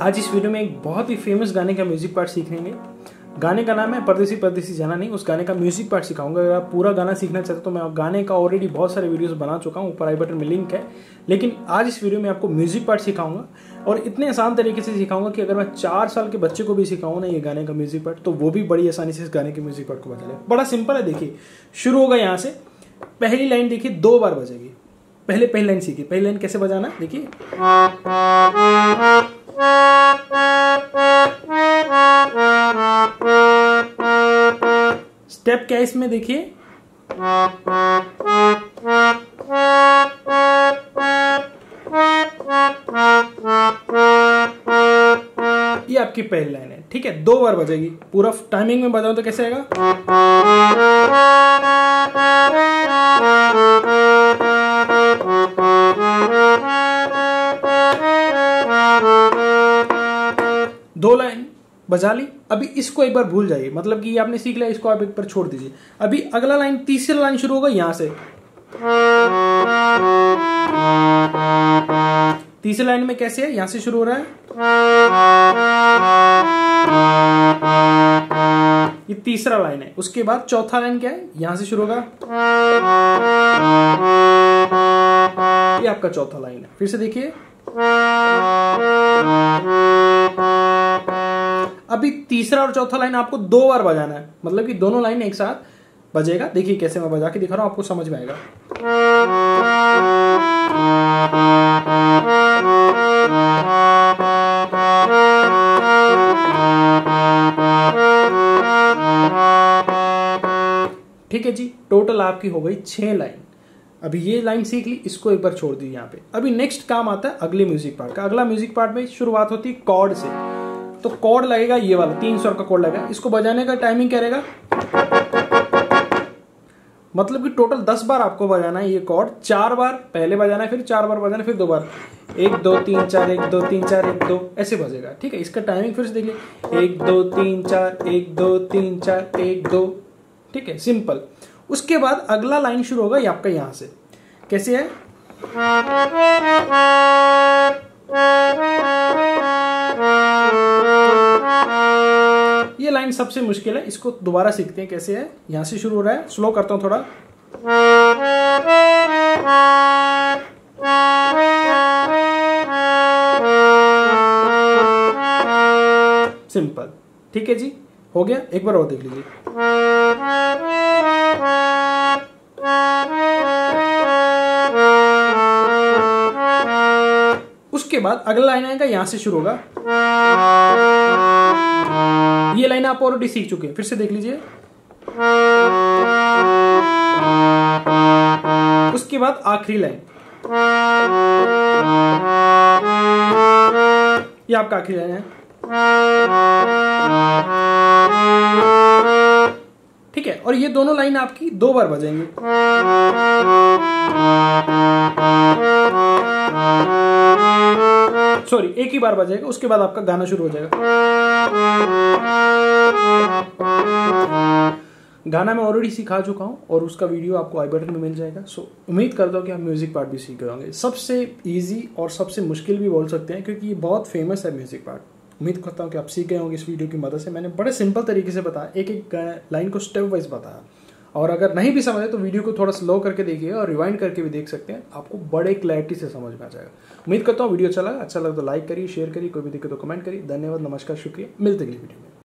आज इस वीडियो में एक बहुत ही फ़ेमस गाने का म्यूज़िक पार्ट सीखेंगे। गाने का नाम है परदेसी परदेसी जाना। नहीं, उस गाने का म्यूज़िक पार्ट सिखाऊँगा। अगर आप पूरा गाना सीखना चाहते हो तो मैं गाने का ऑलरेडी बहुत सारे वीडियोस बना चुका हूँ। ऊपर आई बटन में लिंक है। लेकिन आज इस वीडियो में आपको म्यूज़िक पार्ट सिखाऊँगा। और इतने आसान तरीके से सिखाऊँगा कि अगर मैं चार साल के बच्चे को भी सिखाऊँ ना ये गाने का म्यूज़िक पार्ट तो वो भी बड़ी आसानी से इस गाने के म्यूज़िक पार्ट को बजा ले बड़ा सिंपल है, देखिए। शुरू होगा यहाँ से। पहली लाइन देखिए, दो बार बजेगी। पहले, पहली लाइन सीखिए। पहली लाइन कैसे बजाना? देखिए। स्टेप क्या है इसमें देखिए? ये आपकी पहली लाइन है, ठीक है? दो बार बजेगी। पूरा टाइमिंग में बजाओ तो कैसे आएगा? दो लाइन। बजा ली। अभी इसको एक बार भूल जाइए। मतलब कि आपने सीख लिया, इसको आप एक बार छोड़ दीजिए। अभी अगला लाइन, तीसरा लाइन शुरू होगा यहाँ से। तीसरी लाइन में कैसे है? यहाँ से शुरू हो रहा है। ये तीसरा लाइन है। उसके बाद चौथा लाइन क्या है? यहाँ से शुरू होगा। ये आपका चौथा लाइन है। फिर से देखिए। अभी तीसरा और चौथा लाइन आपको दो बार बजाना है। मतलब कि दोनों लाइन एक साथ बजेगा। देखिए कैसे मैं बजा के दिखा रहा हूँ, आपको समझ में आएगा। ठीक है जी, टोटल आपकी हो गई छह लाइन। अभी ये लाइन सीख ली, इसको एक बार छोड़ दी यहाँ पे। अभी नेक्स्ट काम आता है अगले म्यूज़िक पार्ट का। अगला म्यूज़िक पार्ट में शुरुआत होती है कॉर्ड से। तो कॉर्ड लगेगा ये वाला, तीन सौ का कॉर्ड लगेगा। इसको बजाने का टाइमिंग क्या रहेगा? मतलब कि टोटल दस बार आपको बजाना है ये कॉर्ड चार बार, पहले बजाना है, फिर चार बार बजाना है, फिर दो बार। एक, दो, तीन, चार, एक, दो, तीन, चार, एक, दो, ऐसे बजेगा, ठीक है? इसका टाइमिंग फिर से देख लीजिए। एक, दो, तीन, चार, एक, दो, तीन, चार, एक, दो, ठीक है? सिंपल उसके बाद अगला लाइन शुरू होगा ये आपका यहाँ से। कैसे है? लाइन सबसे मुश्किल है। इसको दोबारा सीखते हैं कैसे है। यहाँ से शुरू हो रहा है। स्लो करता हूँ थोड़ा। सिंपल ठीक है जी। हो गया। एक बार और देख लीजिए। उसके बाद अगला लाइन आएगा। यहाँ से शुरू होगा। लाइन आप ऑलरेडी सीख चुके हैं। फिर से देख लीजिए। उसके बाद आखिरी लाइन। ये आपका आखिरी लाइन है। ठीक है, और ये दोनों लाइन आपकी दो बार बजेंगे सॉरी एक ही बार बजेगा उसके बाद आपका गाना शुरू हो जाएगा। गाना मैं ऑलरेडी सिखा चुका हूँ और उसका वीडियो आपको आई बटन में मिल जाएगा। सो उम्मीद करता हूँ कि आप म्यूज़िक पार्ट भी सीख गए होंगे। सबसे ईजी और सबसे मुश्किल भी बोल सकते हैं क्योंकि ये बहुत फ़ेमस है म्यूज़िक पार्ट उम्मीद करता हूँ कि आप सीख गए होंगे इस वीडियो की मदद से। मैंने बड़े सिंपल तरीके से बताया। एक एक लाइन को स्टेप वाइज बताया। और अगर नहीं भी समझे तो वीडियो को थोड़ा स्लो करके देखिए और रिवाइंड करके भी देख सकते हैं। आपको बड़े क्लैरिटी से समझ में आ जाएगा। उम्मीद करता हूँ वीडियो चला अच्छा लगा तो लाइक करिए शेयर करिए, कोई भी दिक्कत तो कमेंट करिए। धन्यवाद, नमस्कार, शुक्रिया। मिलते अगली वीडियो में।